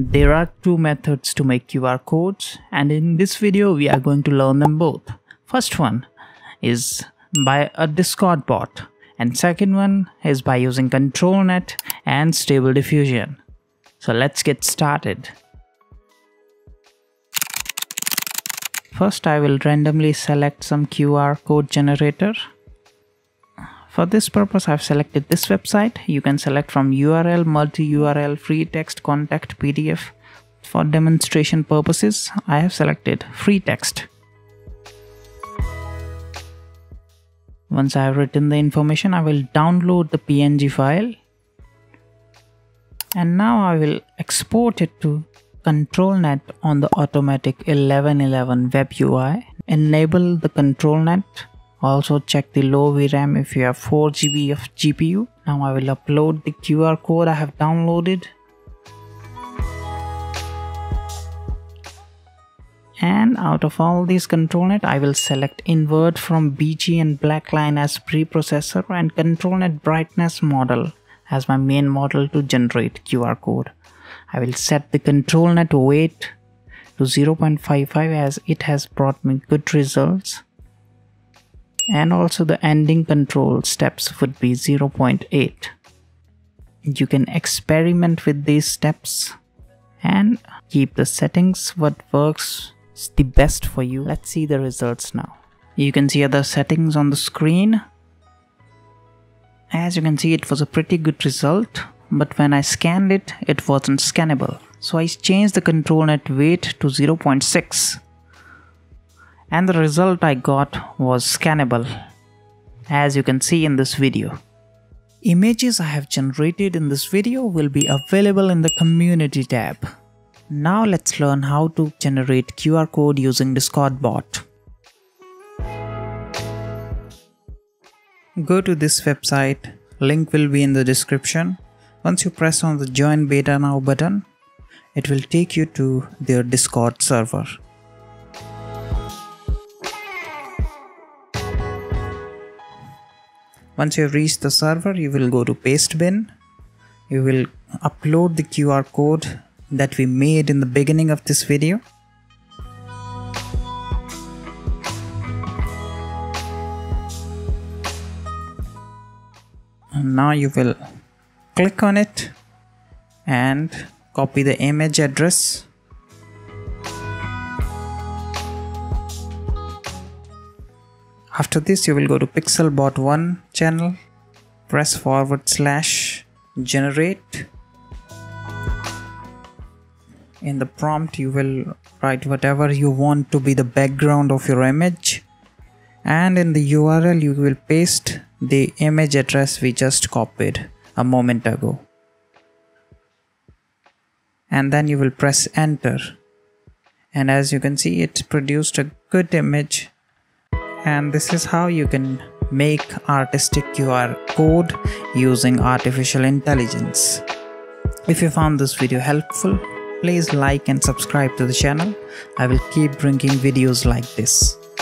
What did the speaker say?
There are two methods to make QR codes and in this video we are going to learn them both. First one is by a Discord bot and second one is by using ControlNet and Stable Diffusion. So let's get started. First I will randomly select some QR code generator for this purpose, I've selected this website. You can select from URL, multi-URL, free text, contact, PDF. For demonstration purposes, I have selected free text. Once I have written the information, I will download the PNG file. And now I will export it to ControlNet on the automatic 1111 web UI. Enable the ControlNet also check the low VRAM if you have 4 GB of GPU. Now I will upload the QR code I have downloaded. And out of all these ControlNet, I will select invert from BG and Blackline as preprocessor and ControlNet brightness model as my main model to generate QR code. I will set the ControlNet weight to 0.55 as it has brought me good results and also the ending control steps would be 0.8 you can experiment with these steps and keep the settings what works the best for you. Let's see the results now. You can see other settings on the screen. As you can see it was a pretty good result but when I scanned it it wasn't scannable. So I changed the control net weight to 0.6 and the result I got was scannable as you can see in this video. Images I have generated in this video will be available in the community tab. Now let's learn how to generate QR code using Discord bot. Go to this website, link will be in the description. Once you press on the join beta now button, it will take you to their Discord server. Once you have reached the server, you will go to Pastebin. You will upload the QR code that we made in the beginning of this video. And now you will click on it and copy the image address After this you will go to pixelbot1 channel, press forward slash generate. In the prompt you will write whatever you want to be the background of your image and in the URL you will paste the image address we just copied a moment ago. And then you will press enter and as you can see it produced a good image and this is how you can make artistic QR code using artificial intelligence. If you found this video helpful, please like and subscribe to the channel. I will keep bringing videos like this.